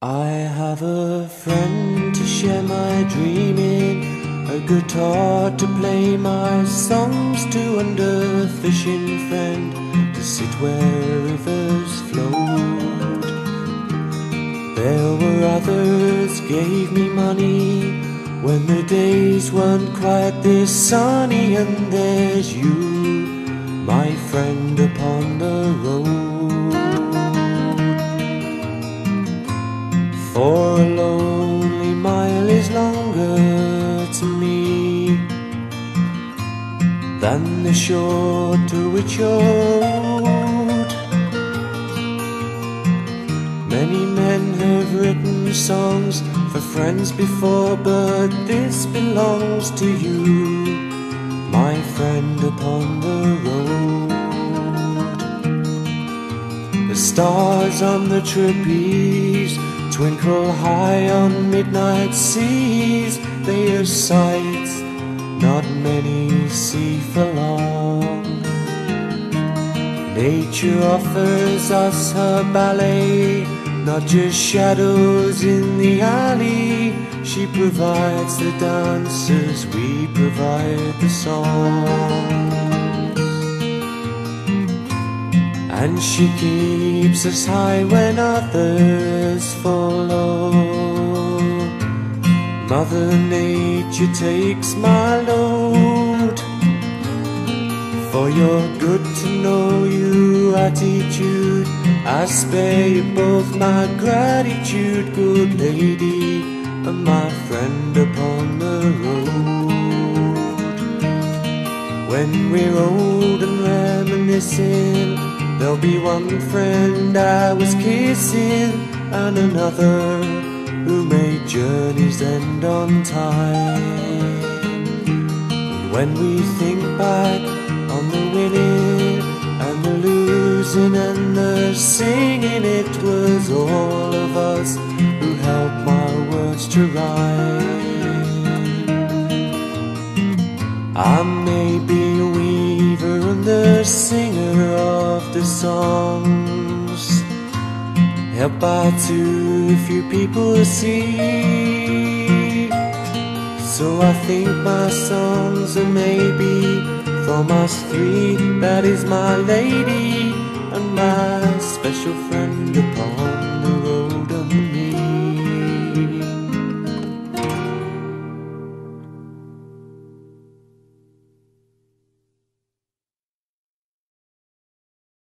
I have a friend to share my dream in, a guitar to play my songs to, and a fishing friend to sit where rivers flowed. There were others gave me money when the days weren't quite this sunny, and there's you, my friend upon the road. Longer to me than the shore to which you're. Many men have written songs for friends before, but this belongs to you, my friend upon the road. The stars on the trapeze twinkle high on midnight seas. They are sights not many see for long. Nature offers us her ballet, not just shadows in the alley. She provides the dancers, we provide the songs. And she keeps us high when others fall low. Mother Nature takes my load. For your good to know you attitude, I spare you both my gratitude, good lady, and my friend upon the road. When we're old and reminiscing, There'll be one friend I was kissing and another who made journeys end on time. And when we think back on the winning and the losing and the singing, it was all of us who helped my words to rhyme. I may be a weaver and the singer the songs. Help out to a few people see. So I think my songs are maybe from us three. That is my lady and my special friend